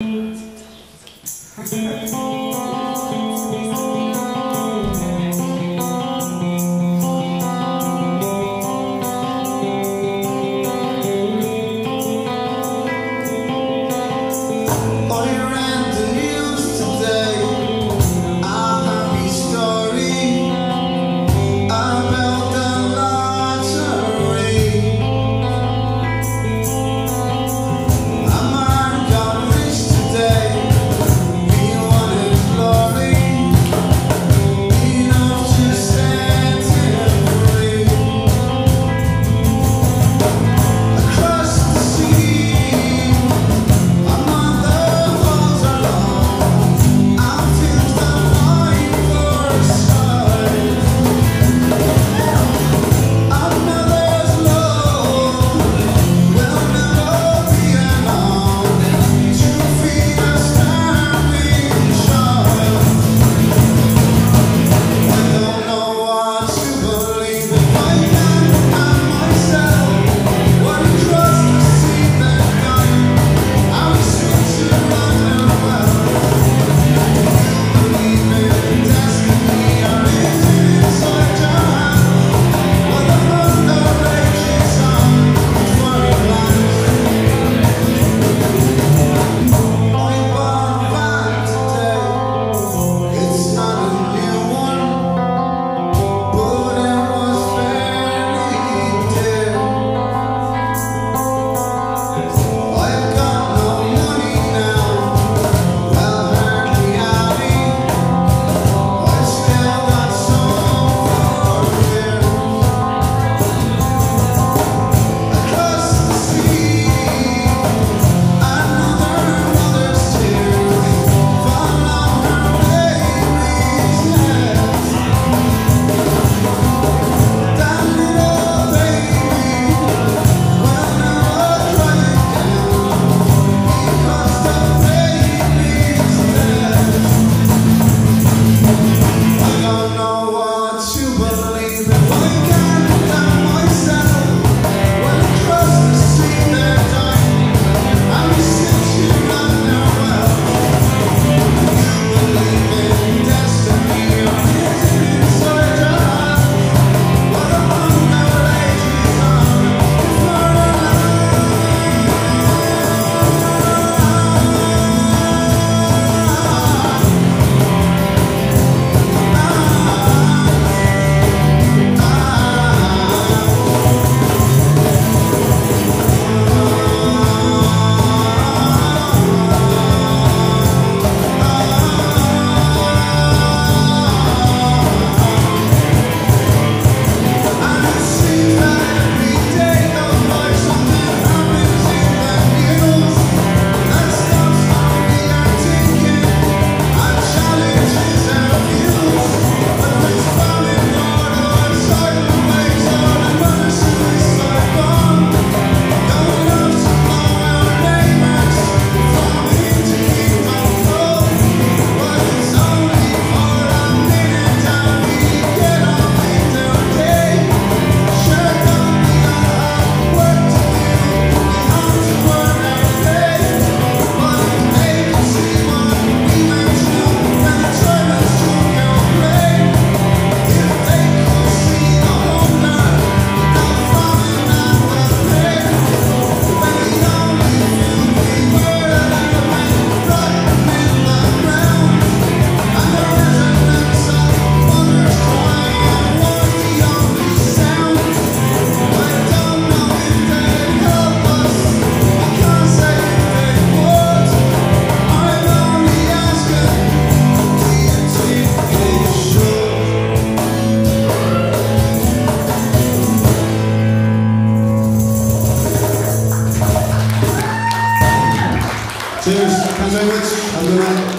Thank you. Amen.